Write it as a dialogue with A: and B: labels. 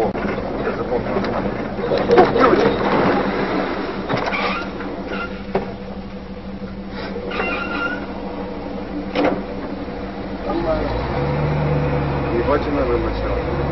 A: 就是我，就不你。他妈的，
B: 你把这拿来报销。